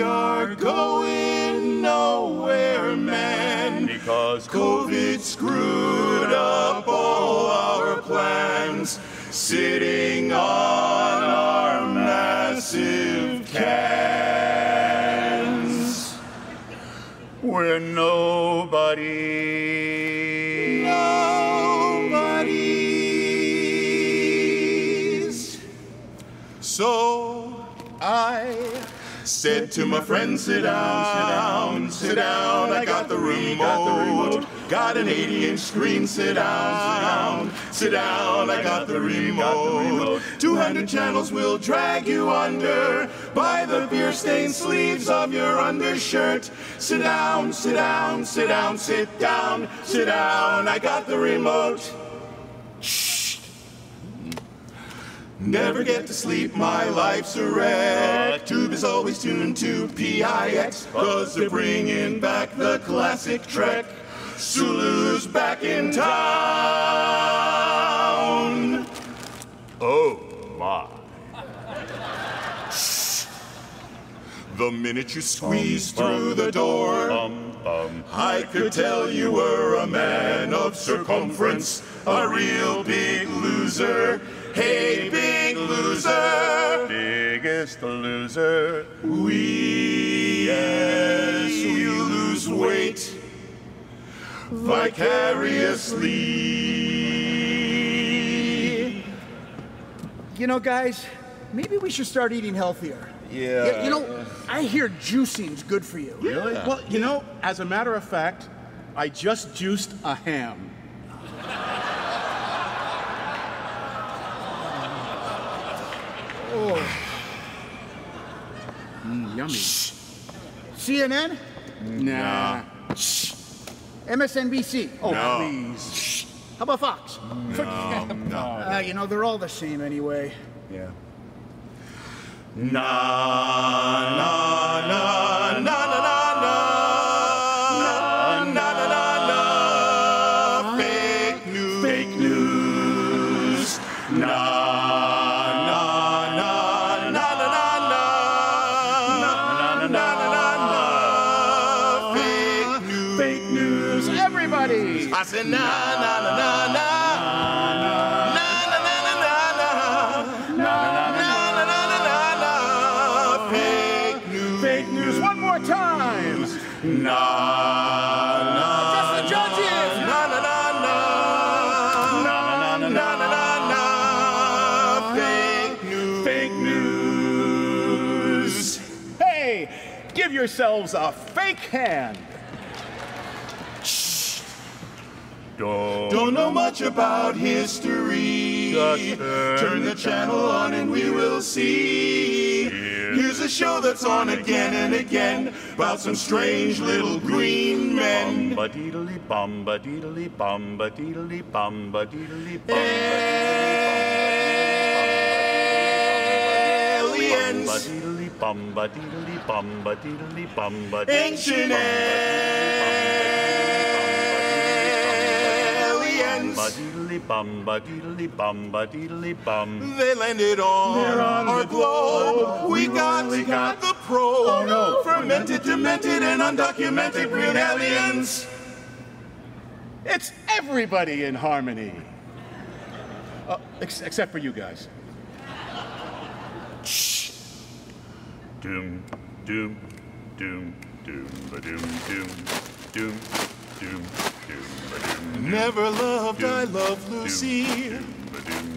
we are going nowhere, man. Because COVID screwed up all our plans, sitting on our massive cans. we're nobody. Nobody's. So I said to my friend, sit down, sit down, sit down. I got the remote. Got an 80 inch screen, sit down, sit down, sit down, I got the remote. 200 channels will drag you under by the beer stained sleeves of your undershirt. Sit down, sit down, sit down, sit down, sit down, I got the remote. Never get to sleep, my life's a wreck. Tube is always tuned to PIX, cause they're bringing back the classic Trek. Sulu's back in town. Oh my. The minute you squeeze through the door, bum. I could tell you were a man of circumference, a real big loser. Hey, big loser. Biggest loser. We, yes, we lose weight vicariously. You know, guys, maybe we should start eating healthier. Yeah. you know, I hear juicing's good for you. Really? Well, you know, as a matter of fact, I just juiced a ham. Mm, yummy. CNN, Nah. MSNBC. Oh, No. please. How about Fox? No. Uh, you know, they're all the same anyway. Yeah. Na na na na na na na Everybody. I said, na, na, na, na, na. Na, na, na, na, na, na. Na, na, na, na, na, na, na. Fake news. One more time. Na, na. Just the judges. Na, na, na, na. Na, na, na, na, na. Fake news. Fake news. Hey, give yourselves a fake hand. Don't. Don't know much about history. Just turn Turn the channel on and we will see. Here's a show that's on again and again about some strange little green men. Bumba deedly bumba deedly bumba deedly bumba deedly Aliens, bumba deedly bumba deedly bumba ancient aliens. Bumba deedly bumba deedly bum. They landed on, our globe. We got, we got the probe. Oh no! Fermented, demented, and undocumented green aliens. It's everybody in harmony. Uh, ex- except for you guys. Doom, doom, doom, doom, ba doom, doom, doom, doom, doom, ba doom. Never loved, I love Lucy.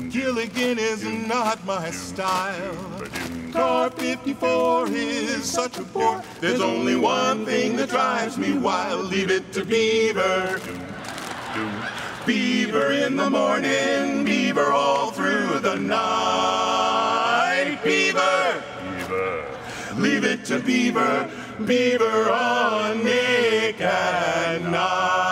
Gilligan is not my style. Car 54 is such a bore. There's only one thing that drives me wild. Leave it to Beaver. Beaver in the morning, Beaver all through the night. Beaver, Beaver, leave it to Beaver. Beaver on Nick at Nite.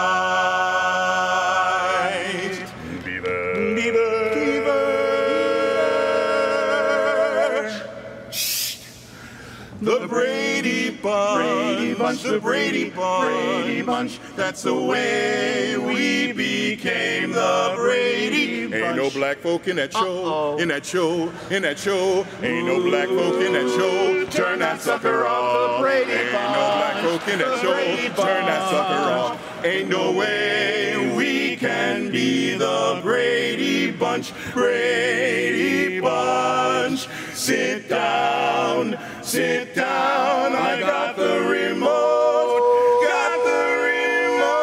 The Brady Bunch, Brady Bunch, the Brady Bunch, Brady Bunch. That's the way we became the Brady Bunch. Ain't no black folk in that show, in that show, in that show. Ain't no black folk in that show. Turn that sucker off. brady Ain't no black folk in that show. Turn that sucker off. Ain't no way we can be the Brady Bunch. Brady Bunch. Sit down, sit down. I got the remote. Got the remote.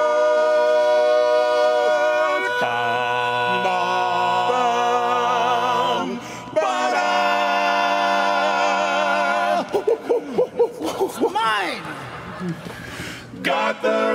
Bum, ba-da. Mine! Got the